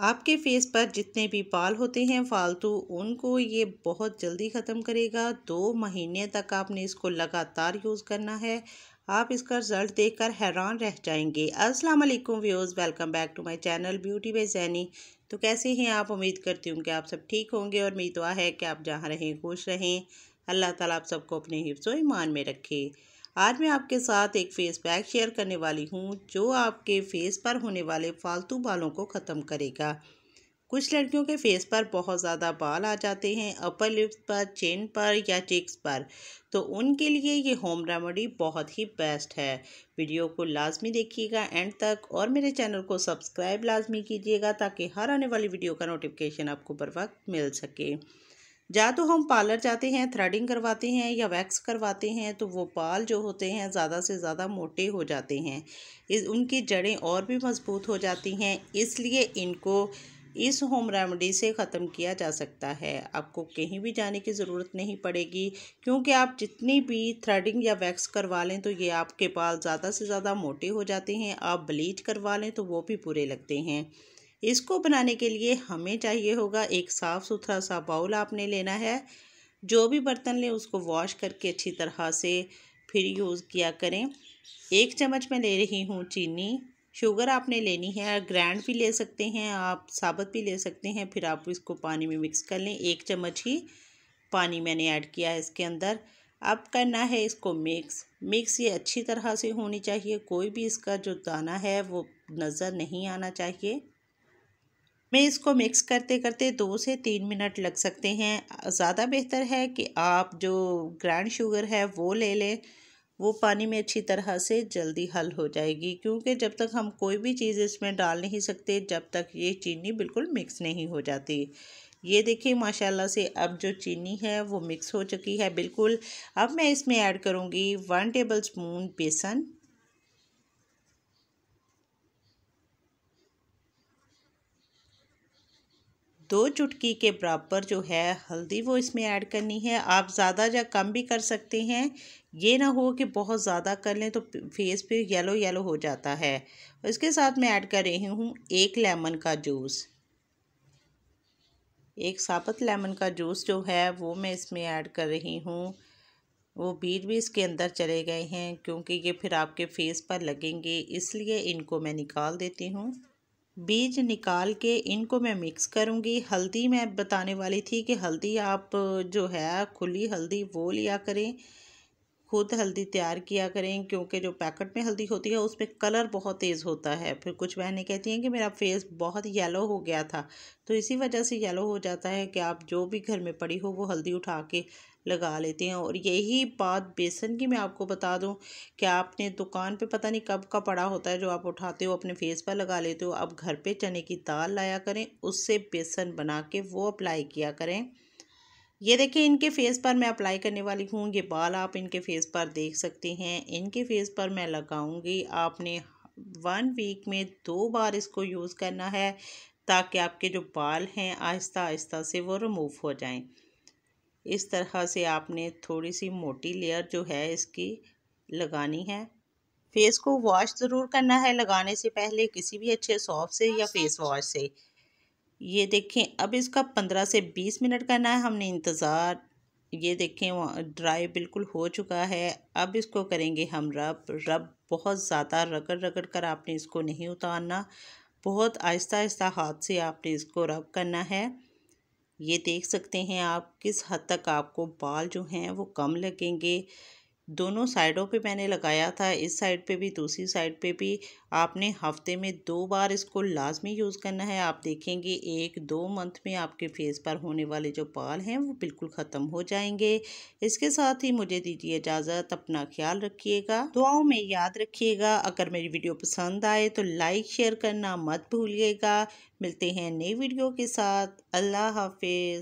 आपके फेस पर जितने भी बाल होते हैं फालतू, उनको ये बहुत जल्दी ख़त्म करेगा। दो महीने तक आपने इसको लगातार यूज़ करना है। आप इसका रिज़ल्ट देखकर हैरान रह जाएँगे। अस्सलाम वालेकुम views welcome back to my channel beauty by Jaini. तो कैसे हैं आप? उम्मीद करती हूँ कि आप सब ठीक होंगे और मेरी दुआ है कि आप जहाँ रहें, खुश रहें। अल्लाह ताला आप सबको अपने हिफ्ज़ ईमान में रखे। आज मैं आपके साथ एक फेस पैक शेयर करने वाली हूँ, जो आपके फेस पर होने वाले फालतू बालों को ख़त्म करेगा। कुछ लड़कियों के फेस पर बहुत ज़्यादा बाल आ जाते हैं अपर लिप्स पर चेन पर या चिक्स पर। तो उनके लिए ये होम रेमेडी बहुत ही बेस्ट है। वीडियो को लाजमी देखिएगा एंड तक और मेरे चैनल को सब्सक्राइब लाजमी कीजिएगा ताकि हर आने वाली वीडियो का नोटिफिकेशन आपको बर वक्त मिल सके। या तो हम पार्लर जाते हैं, थ्रेडिंग करवाते हैं या वैक्स करवाते हैं तो वो बाल जो होते हैं ज़्यादा से ज़्यादा मोटे हो जाते हैं। इस, उनकी जड़ें और भी मज़बूत हो जाती हैं, इसलिए इनको इस होम रेमेडी से ख़त्म किया जा सकता है। आपको कहीं भी जाने की ज़रूरत नहीं पड़ेगी, क्योंकि आप जितनी भी थ्रेडिंग या वैक्स करवा लें तो ये आपके बाल ज़्यादा से ज़्यादा मोटे हो जाते हैं, आप ब्लीच करवा लें तो वो भी बुरे लगते हैं। इसको बनाने के लिए हमें चाहिए होगा एक साफ़ सुथरा सा बाउल आपने लेना है। जो भी बर्तन लें उसको वॉश करके अच्छी तरह से फिर यूज़ किया करें। एक चम्मच मैं ले रही हूँ चीनी। शुगर आपने लेनी है, ग्रैंड भी ले सकते हैं, आप साबुत भी ले सकते हैं। फिर आप इसको पानी में मिक्स कर लें। एक चम्मच ही पानी मैंने ऐड किया है इसके अंदर। अब करना है इसको मिक्स। मिक्स ये अच्छी तरह से होनी चाहिए। कोई भी इसका जो दाना है वो नज़र नहीं आना चाहिए। मैं इसको मिक्स करते करते दो से तीन मिनट लग सकते हैं। ज़्यादा बेहतर है कि आप जो ग्रैंड शुगर है वो ले लें। वो पानी में अच्छी तरह से जल्दी हल हो जाएगी, क्योंकि जब तक हम कोई भी चीज़ इसमें डाल नहीं सकते, जब तक ये चीनी बिल्कुल मिक्स नहीं हो जाती। ये देखिए, माशाल्लाह से अब जो चीनी है वो मिक्स हो चुकी है, बिल्कुल। अब मैं इसमें ऐड करूँगी वन टेबल स्पून बेसन। दो चुटकी के बराबर जो है हल्दी वो इसमें ऐड करनी है। आप ज़्यादा या कम भी कर सकते हैं। ये ना हो कि बहुत ज़्यादा कर लें तो फेस पे येलो येलो हो जाता है। इसके साथ मैं ऐड कर रही हूँ एक लेमन का जूस। एक साबत लेमन का जूस जो है वो मैं इसमें ऐड कर रही हूँ। वो बीज भी इसके अंदर चले गए हैं क्योंकि ये फिर आपके फेस पर लगेंगे, इसलिए इनको मैं निकाल देती हूँ। बीज निकाल के इनको मैं मिक्स करूँगी। हल्दी मैं बताने वाली थी कि हल्दी आप जो है, खुली हल्दी वो लिया करें। खुद हल्दी तैयार किया करें, क्योंकि जो पैकेट में हल्दी होती है उसमें कलर बहुत तेज़ होता है। फिर कुछ बहनें कहती हैं कि, मेरा फेस बहुत येलो हो गया था। तो इसी वजह से येलो हो जाता है कि आप जो भी घर में पड़ी हो, वो हल्दी उठा के लगा लेते हैं। और यही बात बेसन की मैं आपको बता दूँ कि आपने दुकान पे पता नहीं कब का पड़ा होता है, जो आप उठाते हो, अपने फेस पर लगा लेते हो। अब घर पे चने की दाल लाया करें, उससे बेसन बना के वो अप्लाई किया करें। ये देखिए इनके फेस पर मैं अप्लाई करने वाली हूँ। ये बाल आप इनके फेस पर देख सकते हैं। इनके फेस पर मैं लगाऊँगी। आपने वन वीक में दो बार इसको यूज़ करना है ताकि आपके जो बाल हैं आहिस्ता आहिस्ता से वो रिमूव हो जाएँ। इस तरह से आपने थोड़ी सी मोटी लेयर जो है इसकी लगानी है। फेस को वॉश ज़रूर करना है। लगाने से पहले किसी भी अच्छे सॉफ्ट से या फेस वॉश से। ये देखें, अब इसका पंद्रह से बीस मिनट करना है, हमने इंतज़ार, ये देखें ड्राई बिल्कुल हो चुका है, अब इसको करेंगे हम रब रब बहुत ज़्यादा रगड़ रगड़ कर आपने इसको नहीं उतारना, बहुत आहिस्ता आहिस्ता हाथ से आपने इसको रब करना है, ये देख सकते हैं आप किस हद तक आपको बाल जो हैं वो कम लगेंगे दोनों साइडों पे मैंने लगाया था, इस साइड पे भी, दूसरी साइड पे भी। आपने हफ़्ते में दो बार इसको लाजमी यूज़ करना है। आप देखेंगे, एक दो मंथ में आपके फेस पर होने वाले जो बाल हैं, वो बिल्कुल ख़त्म हो जाएँगे। इसके साथ ही मुझे दीजिए इजाज़त, अपना ख्याल रखिएगा। दुआओं में याद रखिएगा। अगर मेरी वीडियो पसंद आए तो लाइक, शेयर करना मत भूलिएगा। मिलते हैं नई वीडियो के साथ। अल्लाह हाफिज़।